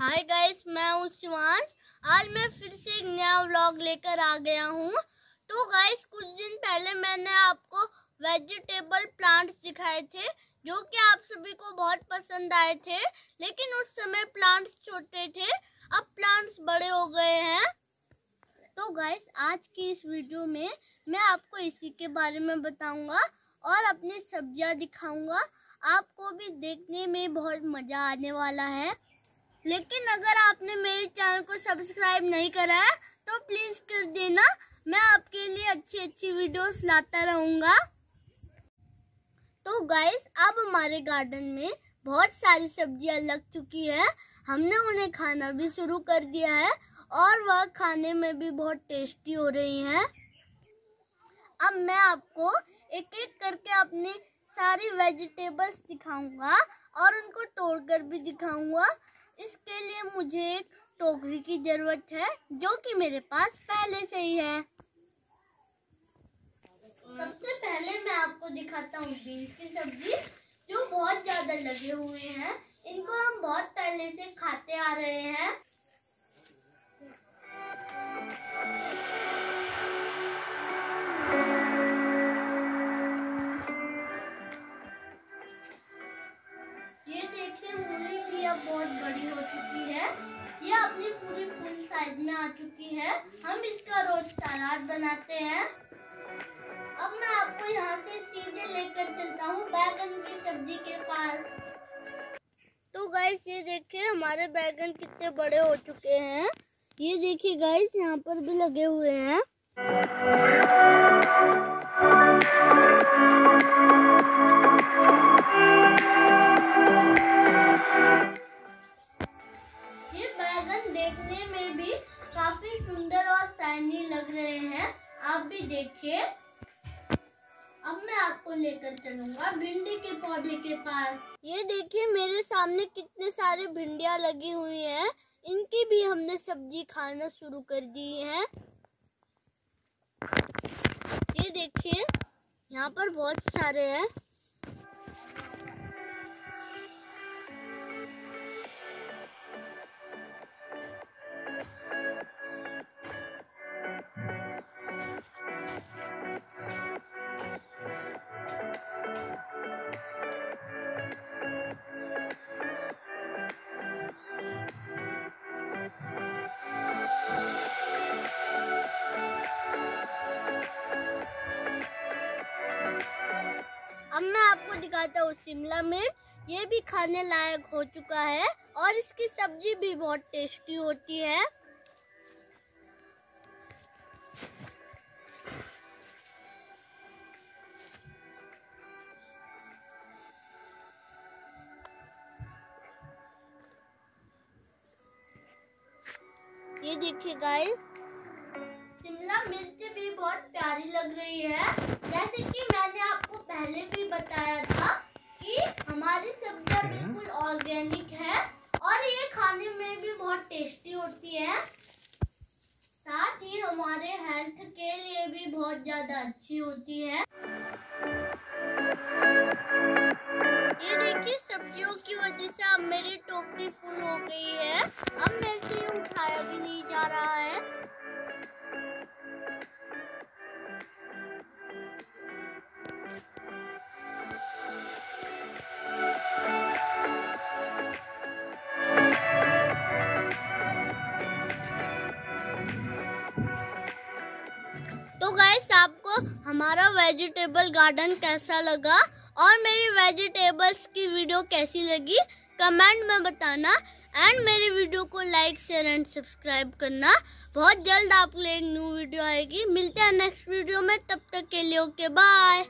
Hi guys मैं हूँ शिवांश। आज मैं फिर से एक नया व्लॉग लेकर आ गया हूँ। तो गाइस कुछ दिन पहले मैंने आपको वेजिटेबल प्लांट्स दिखाए थे, जो कि आप सभी को बहुत पसंद आए थे, लेकिन उस समय प्लांट्स छोटे थे। अब प्लांट्स बड़े हो गए हैं। तो गाइस आज की इस वीडियो में मैं आपको इसी के बारे में बताऊँगा और अपनी सब्ज़ियाँ दिखाऊँगा। आपको भी देखने में बहुत मज़ा आने वाला है। लेकिन अगर आपने मेरे चैनल को सब्सक्राइब नहीं करा है तो प्लीज़ कर देना। मैं आपके लिए अच्छी अच्छी वीडियोस लाता रहूँगा। तो गाइस अब हमारे गार्डन में बहुत सारी सब्ज़ियाँ लग चुकी है। हमने उन्हें खाना भी शुरू कर दिया है और वह खाने में भी बहुत टेस्टी हो रही हैं। अब मैं आपको एक एक करके अपने सारी वेजिटेबल्स दिखाऊँगा और उनको तोड़कर भी दिखाऊँगा। इसके लिए मुझे एक टोकरी की ज़रूरत है, जो कि मेरे पास पहले से ही है। सबसे पहले मैं आपको दिखाता हूँ बीन्स की सब्ज़ी, जो बहुत ज़्यादा लगे हुए हैं। इनको हम बहुत पहले से खाते साइज़ में आ चुकी है। हम इसका रोज सलाद बनाते हैं। अब मैं आपको यहाँ से सीधे लेकर चलता हूँ बैगन की सब्ज़ी के पास। तो गाइस ये देखिए, हमारे बैगन कितने बड़े हो चुके हैं। ये देखिए गाइस यहाँ पर भी लगे हुए हैं। ये आप भी देखिए। अब मैं आपको लेकर चलूँगा भिंडी के पौधे के पास। ये देखिए, मेरे सामने कितने सारे भिंडिया लगी हुई है। इनकी भी हमने सब्ज़ी खाना शुरू कर दी है। ये देखिए, यहाँ पर बहुत सारे हैं। आपको दिखाता हूँ, शिमला मिर्च ये भी खाने लायक हो चुका है और इसकी सब्ज़ी भी बहुत टेस्टी होती है। ये देखिए गाइस शिमला मिर्च बहुत प्यारी लग रही है। जैसे कि मैंने आपको पहले भी बताया था कि हमारी सब्ज़ियाँ बिल्कुल ऑर्गेनिक है और ये खाने में भी बहुत टेस्टी होती है। साथ ही हमारे हेल्थ के लिए भी बहुत ज़्यादा अच्छी होती है। ये देखिए सब्जियों की वजह से अब मेरी टोकरी फुल हो गई है। गाइस आपको हमारा वेजिटेबल गार्डन कैसा लगा और मेरी वेजिटेबल्स की वीडियो कैसी लगी कमेंट में बताना। एंड मेरी वीडियो को लाइक शेयर एंड सब्सक्राइब करना। बहुत जल्द आपके लिए एक न्यू वीडियो आएगी। मिलते हैं नेक्स्ट वीडियो में। तब तक के लिए ओके बाय